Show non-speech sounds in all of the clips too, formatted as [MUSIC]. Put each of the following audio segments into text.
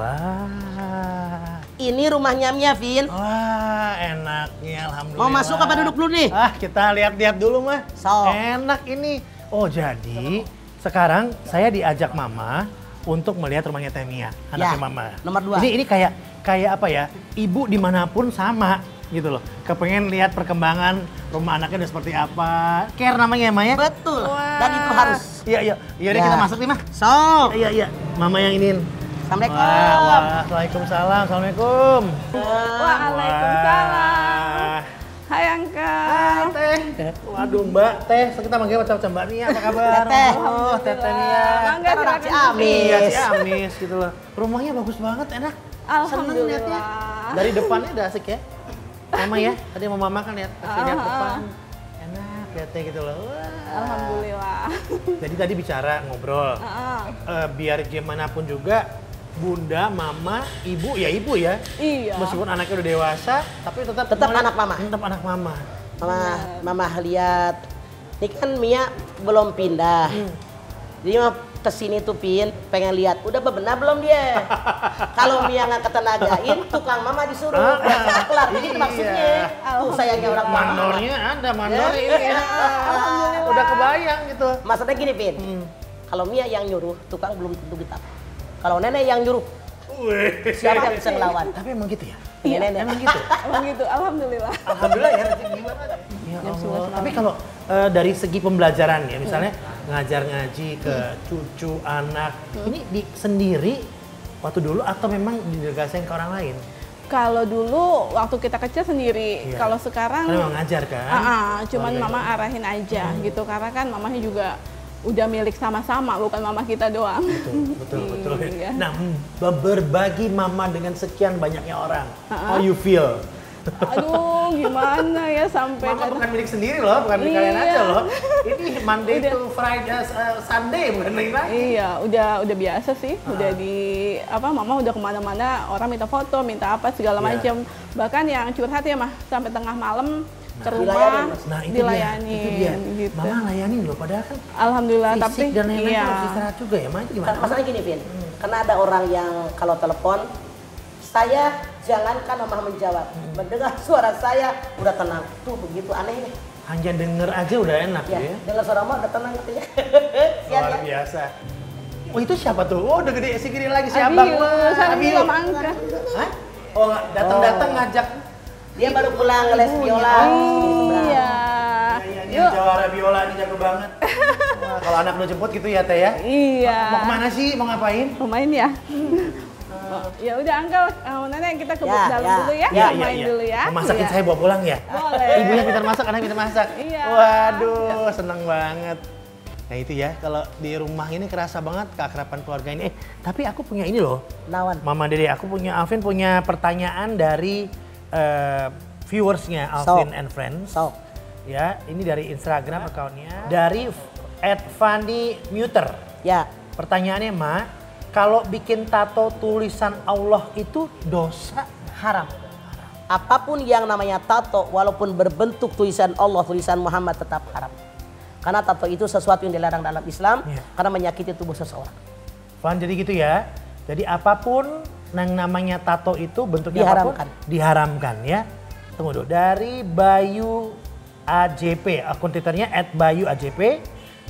Wah. Ini rumahnya Mia, Vin. Wah, enaknya alhamdulillah. Mau masuk apa duduk dulu nih? Ah, kita lihat-lihat dulu mah. Sok. Enak ini. Oh, jadi sekarang saya diajak Mama untuk melihat rumahnya Temia, anaknya Ya, Mama. nomor dua. Ini ini kayak kayak apa ya? Ibu di mana pun sama gitu loh. Kepengen lihat perkembangan rumah anaknya udah seperti apa. Care namanya ya, Maya? Betul. Dan itu harus. Iya, iya. Yaudah Ya. kita masuk nih, Mah. Sok. Iya, iya. Mama yang inin. Assalamualaikum. Wah, wah, Waalaikumsalam. Assalamualaikum. Waalaikumsalam. Hai Angkel. Teh. Waduh, Mbak. Teh, kita manggil macam Mbak Nia. Apa kabar? Teteh. Oh, Teteh Nia. Bangga Orang silakan. Ciamis. Iya, si Amis gitu loh. Rumahnya bagus banget, enak. Alhamdulillah. Dari depannya udah asik ya. Mama ya, tadi mau mama kan lihat kasih lihat depan. Enak lihatnya gitu loh. Wah. Alhamdulillah. Jadi tadi bicara ngobrol. Eh, biar gimana pun juga bunda, mama, ibu ya ibu ya. iya. Meskipun anaknya udah dewasa, tapi tetap Tetap anak mama. Tetap anak mama. Mama, mama lihat. Ini kan Mia belum pindah. Jadi mah ke sini tuh Pin, pengen lihat. Udah bebenah belum dia? [LAUGHS] Kalau Mia nggak ketenagain, tukang mama disuruh. Ah, Udah kelar. Itu iya. maksudnya. Tuh sayangnya orang mama. Mandornya ada, mandor Ya. ini. Udah kebayang gitu. Maksudnya gini Pin, kalau Mia yang nyuruh, tukang belum tentu kita. Kalau nenek yang nyuruh, siapa yang bisa ngelawan? Tapi emang gitu ya? Iya, nenek. Emang gitu? [LAUGHS] Emang gitu, Alhamdulillah. Alhamdulillah ya, Rezeki. gimana? Ya Allah. Tapi kalau eh, dari segi pembelajaran ya, misalnya ngajar ngaji ke cucu, anak, ini di sendiri waktu dulu atau memang didelegasin ke orang lain? Kalau dulu waktu kita kecil sendiri, Iya. kalau sekarang Karena memang ngajar kan? Ah, ah, cuman mama arahin aja gitu karena kan mamanya juga udah milik sama-sama bukan mama kita doang. Betul, betul, [LAUGHS] betul. Iya. Nah, be- berbagi mama dengan sekian banyaknya orang, how you feel? Aduh, gimana ya sampai Mama kadang- bukan milik sendiri loh, bukan milik kalian Iya. aja loh. Ini [LAUGHS] Monday Udah. to Friday, uh, Sunday bukan lagi. Iya, udah udah biasa sih. Udah di apa mama udah ke mana-mana orang minta foto, minta apa segala Iya. macam. Bahkan yang curhat ya mah sampai tengah malam ke rumah dilayanin, Mas. Nah itu dilayani dia, itu dia. gitu. Mama layanin loh, padahal kan Alhamdulillah fisik tapi dan lain-lain iya. harus istirahat juga ya. Ma itu gimana? Kan masalahnya gini, Vin. Karena ada orang yang kalau telepon, saya jangankan mama menjawab. Mendengar suara saya, udah tenang. Tuh begitu aneh nih. Hanya denger aja udah enak Ya, ya. dengar suara mama udah tenang katanya. Sian [LAUGHS] Luar ya. biasa. Oh itu siapa tuh? Oh udah gede si gede lagi si Abiu, abang. Wah, sama Abiu. sama Angka. Hah? Oh datang-datang Oh. ngajak. Dia baru pulang les biola. seberang. Iya. Iya, ini Yuk. jawara biola ini jago banget. Wah, [LAUGHS] kalau anak lu jemput gitu ya teh ya. Iya. Mau ke mana sih? Mau ngapain? Pemain ya. [LAUGHS] Oh, ya udah Angkel, uh, nenek kita ke Ya, dalam ya. dulu ya, Iya, main dulu ya. Mau masakin Iya. saya bawa pulang ya? Boleh. Ibunya pintar masak, anaknya pintar masak. Iya. Waduh, seneng banget. Nah itu ya, kalau di rumah ini kerasa banget keakraban keluarga ini. Eh, tapi aku punya ini loh. Nawan. Mama Dede, aku punya Alvin punya pertanyaan dari eh, viewersnya Alvin Sok. and Friends. Sok. Ya, ini dari Instagram akunnya. Dari Advani Muter. Ya, Pertanyaannya, Ma, kalau bikin tato tulisan Allah itu dosa? haram. Apa pun yang namanya tato, walaupun berbentuk tulisan Allah, tulisan Muhammad tetap haram. Karena tato itu sesuatu yang dilarang dalam Islam, Iya. karena menyakiti tubuh seseorang. Van jadi gitu ya. Jadi apa pun yang namanya tato itu bentuknya Diharamkan. apa pun diharamkan ya. Tunggu dulu. Dari Bayu AJP, akun Twitternya @bayu_ajp.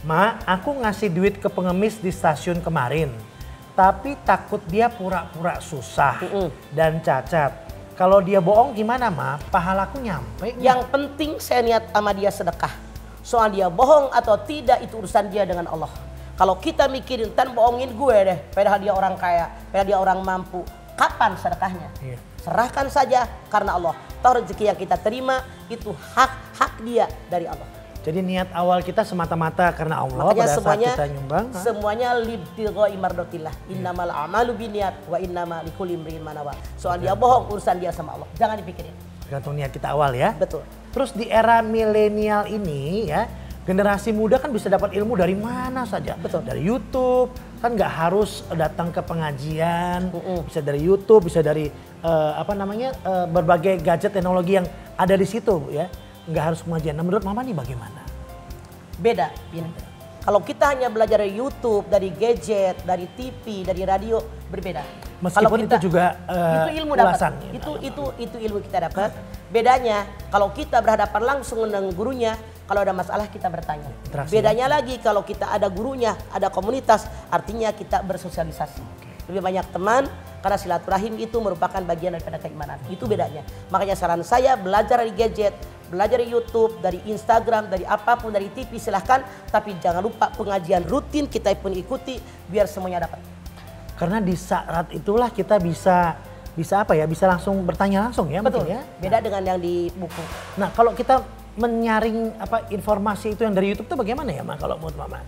Ma, aku ngasih duit ke pengemis di stasiun kemarin. Tapi takut dia pura-pura susah dan cacat. Kalau dia bohong gimana, Ma? Pahalaku nyampe? Yang penting saya niat sama dia sedekah. Soal dia bohong atau tidak itu urusan dia dengan Allah. Kalau kita mikirin tan bohongin gue deh, padahal dia orang kaya, padahal dia orang mampu. Kapan sedekahnya? Iya. Serahkan saja karena Allah. Tahu rezeki yang kita terima itu hak hak dia dari Allah. Jadi niat awal kita semata-mata karena Allah Makanya pada semuanya saat kita nyumbang. semuanya libtigha'i mardatillah. Innamal a'malu binniyat wa innama likulli imrin ma nawa. Soal dia bohong urusan dia sama Allah. Jangan dipikirin. Tergantung niat kita awal ya. Betul. Terus di era milenial ini ya, generasi muda kan bisa dapat ilmu dari mana saja. Betul. Dari YouTube, kan nggak harus datang ke pengajian, Mm-mm. bisa dari YouTube, bisa dari eh, apa namanya eh, berbagai gadget teknologi yang ada di situ ya. Nggak harus pengajian. Nah menurut Mama nih bagaimana? Beda, Bin. Kalau kita hanya belajar dari YouTube, dari gadget, dari TV, dari radio, berbeda. Meskipun kalau itu juga, eh, itu ilmu dapat. ya. Itu itu itu ilmu kita dapat. Bedanya kalau kita berhadapan langsung dengan gurunya, kalau ada masalah kita bertanya. Interaksi. Bedanya lagi kalau kita ada gurunya, ada komunitas, artinya kita bersosialisasi. Lebih banyak teman karena silaturahim itu merupakan bagian daripada keimanan. Itu bedanya. Makanya saran saya belajar dari gadget, belajar dari YouTube, dari Instagram, dari apa pun, dari TV silahkan. Tapi jangan lupa pengajian rutin kita pun ikuti biar semuanya dapat. Karena di saat itulah kita bisa bisa apa ya? Bisa langsung bertanya langsung ya Betul mungkin ya. Beda dengan yang di buku. Nah, kalau kita menyaring apa informasi itu yang dari YouTube itu bagaimana ya, Ma? Kalau menurut Mama?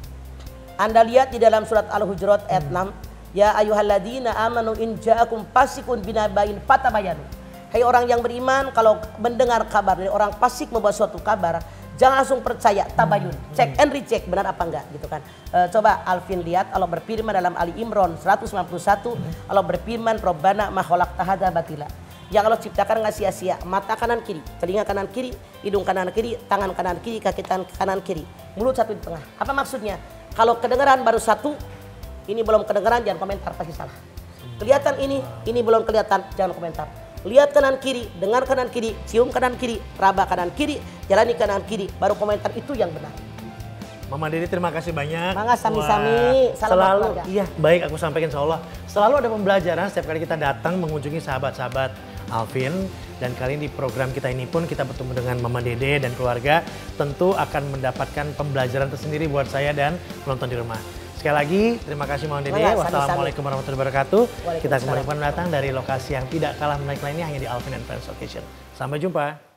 Anda lihat di dalam surat Al-Hujurat ayat 6, Ya ayyuhalladzina amanu in ja'akum fasikun binabain fatabayanu. Hai orang yang beriman, kalau mendengar kabar dari orang fasik membawa suatu kabar, jangan langsung percaya, tabayun. Cek and recheck benar apa enggak gitu kan. Eh, coba Alvin lihat Allah berfirman dalam Ali Imran 191, Allah berfirman Rabbana ma khalaqta hadza batila. Yang Allah ciptakan nggak sia-sia. Mata kanan kiri, telinga kanan kiri, hidung kanan kiri, tangan kanan kiri, kaki kanan kiri, mulut satu di tengah. Apa maksudnya? Kalau kedengaran baru satu, ini belum kedengaran jangan komentar pasti salah. Kelihatan ini, ini belum kelihatan jangan komentar. Lihat kanan kiri, dengar kanan kiri, cium kanan kiri, raba kanan kiri, jalani kanan kiri, baru komentar itu yang benar. Mama Dede terima kasih banyak. Mangga, sami-sami. Salam selalu, keluarga. iya baik aku sampaikan insya Allah. Selalu ada pembelajaran setiap kali kita datang mengunjungi sahabat-sahabat Alvin. Dan kali ini di program kita ini pun kita bertemu dengan Mama Dede dan keluarga. Tentu akan mendapatkan pembelajaran tersendiri buat saya dan penonton di rumah. Sekali lagi terima kasih Mama Dede. Wassalamualaikum warahmatullahi wabarakatuh. Kita kembali datang dari lokasi yang tidak kalah menarik lainnya hanya di Alvin and Friends Occasion. Sampai jumpa.